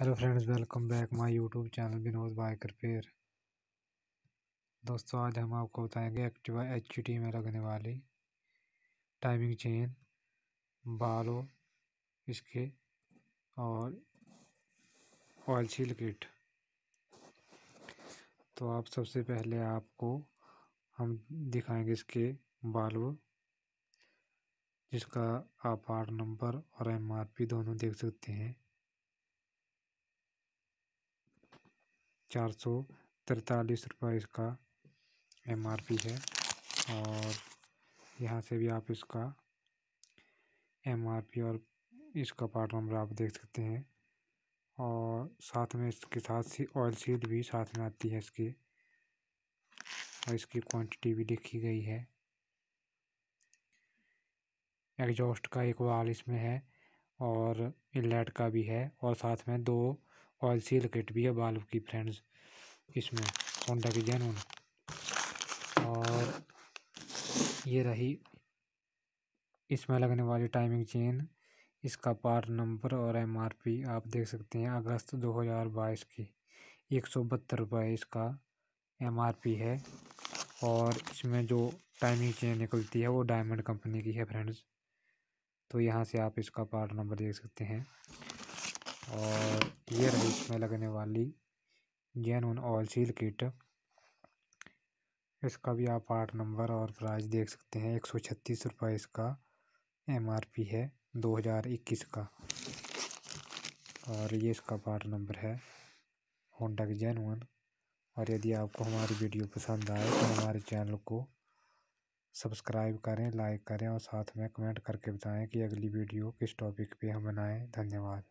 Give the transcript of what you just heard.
Hello friends welcome back my YouTube channel Vinod biker fair दोस्तों, आज हम आपको बताएँगे एक्टिवा एचटी में लगने वाली टाइमिंग चेन बालों, इसके और ऑयल सील किट तो आप सबसे पहले आपको हम दिखाएँगे इसके बालों, जिसका आप पार्ट नंबर और एमआरपी दोनों देख सकते हैं। चार सौ तैतालीस रुपये इसका एमआरपी है और यहाँ से भी आप इसका एमआरपी और इसका पार्ट नंबर आप देख सकते हैं और साथ में इसके साथ सी ऑयल सील भी साथ में आती है इसकी और इसकी क्वांटिटी भी लिखी गई है। एग्जॉस्ट का एक वाल इसमें है और इलेट का भी है और साथ में दो ऑयल सील किट भी है बाल्ब की फ्रेंड्स, इसमें होंडा की जैन और ये रही इसमें लगने वाली टाइमिंग चेन इसका पार्ट नंबर और एमआरपी आप देख सकते हैं, अगस्त 2022 की। एक सौ बहत्तर रुपये इसका एमआरपी है और इसमें जो टाइमिंग चेन निकलती है वो डायमंड कंपनी की है फ्रेंड्स। तो यहाँ से आप इसका पार्ट नंबर देख सकते हैं। और ये रही इसमें लगने वाली जैन ऑयल सील किट इसका भी आप पार्ट नंबर और प्राइस देख सकते हैं। एक सौ छत्तीस रुपये इसका एमआरपी है, दो हज़ार इक्कीस का। और ये इसका पार्ट नंबर है होंडा की जैन वन और यदि आपको हमारी वीडियो पसंद आए तो हमारे चैनल को सब्सक्राइब करें, लाइक करें और साथ में कमेंट करके बताएँ कि अगली वीडियो किस टॉपिक पे हम बनाएँ। धन्यवाद।